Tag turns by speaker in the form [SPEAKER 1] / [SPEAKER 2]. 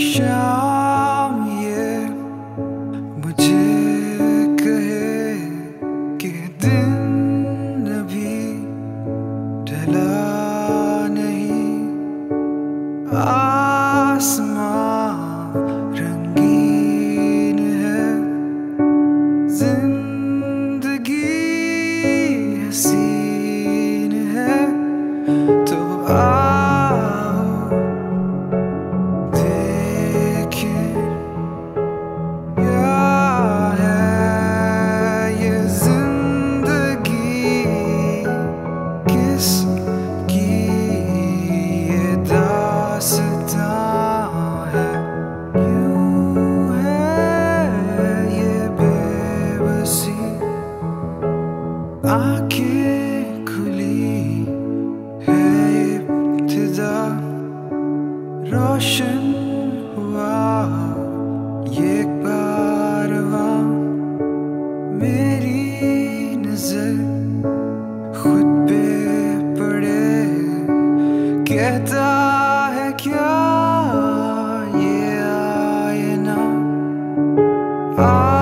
[SPEAKER 1] शाम ये मुझे कहे कि दिन अभी ढला नहीं। आसमां रोशन हुआ। ये पारवा मेरी नज़र खुद पे पड़े। कहता है, क्या ये आईना आओ